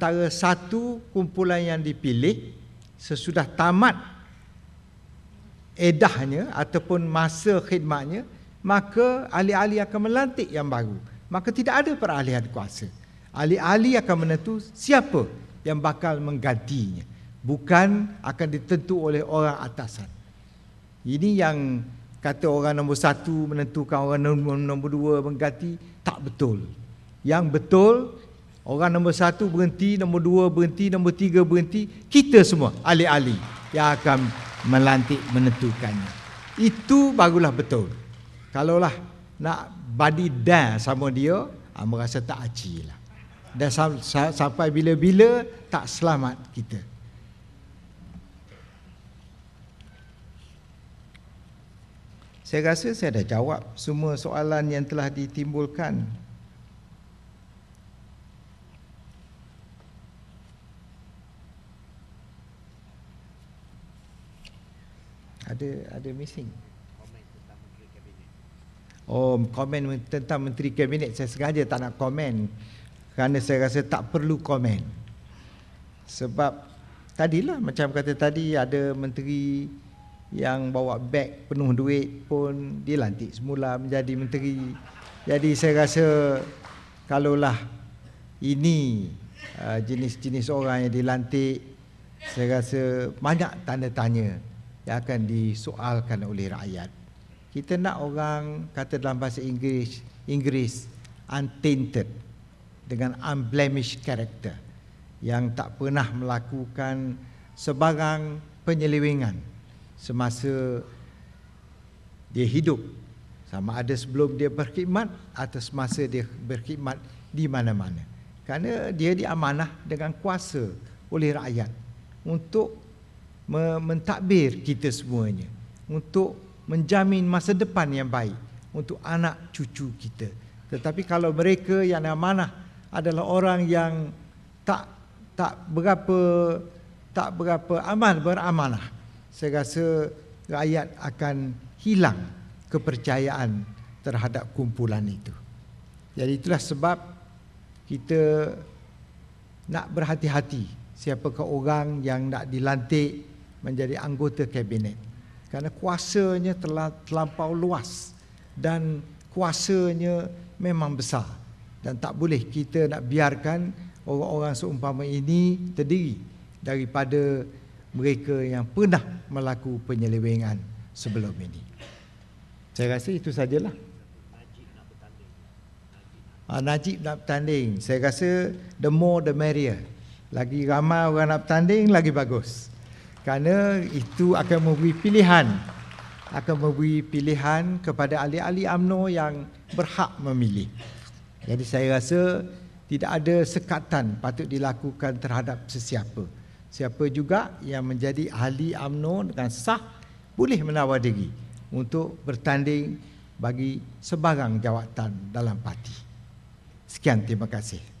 antara satu kumpulan yang dipilih sesudah tamat edahnya ataupun masa khidmatnya maka ahli-ahli akan melantik yang baru. Maka tidak ada peralihan kuasa. Ahli-ahli akan menentu siapa yang bakal menggantinya. Bukan akan ditentu oleh orang atasan. Ini yang kata orang nombor satu menentukan orang nombor, dua mengganti tak betul. Yang betul orang nombor satu berhenti nombor dua berhenti nombor tiga berhenti. Kita semua ahli-ahli yang akan melantik menentukannya. Itu barulah betul. Kalaulah nak body dance sama dia ah, merasa tak aci lah. Dan sampai bila-bila tak selamat kita. Saya rasa saya dah jawab semua soalan yang telah ditimbulkan ada ada missing. Oh, komen tentang Menteri Kabinet saya sengaja tak nak komen kerana saya rasa tak perlu komen. Sebab tadilah macam kata tadi ada menteri yang bawa beg penuh duit pun dilantik semula menjadi menteri. Jadi saya rasa kalaulah ini uh, jenis-jenis orang yang dilantik saya rasa banyak tanda tanya yang akan disoalkan oleh rakyat. Kita nak orang kata dalam bahasa Inggeris, Inggeris untainted dengan unblemished character yang tak pernah melakukan sebarang penyelewengan semasa dia hidup sama ada sebelum dia berkhidmat atau semasa dia berkhidmat di mana-mana. Kerana dia diamanah dengan kuasa oleh rakyat untuk mentadbir kita semuanya untuk menjamin masa depan yang baik untuk anak cucu kita. Tetapi kalau mereka yang amanah adalah orang yang tak tak berapa tak berapa aman beramanah, saya rasa rakyat akan hilang kepercayaan terhadap kumpulan itu. Jadi itulah sebab kita nak berhati-hati siapakah orang yang nak dilantik menjadi anggota kabinet kerana kuasanya telah terlampau luas dan kuasanya memang besar dan tak boleh kita nak biarkan orang-orang seumpama ini terdiri daripada mereka yang pernah melakukan penyelewengan sebelum ini. Saya rasa itu sajalah. Najib nak bertanding. Saya rasa the more the merrier. Lagi ramai orang nak bertanding, lagi bagus kerana itu akan memberi pilihan akan memberi pilihan kepada ahli-ahli UMNO yang berhak memilih. Jadi saya rasa tidak ada sekatan patut dilakukan terhadap sesiapa. Siapa juga yang menjadi ahli UMNO dengan sah boleh menawar diri untuk bertanding bagi sebarang jawatan dalam parti. Sekian terima kasih.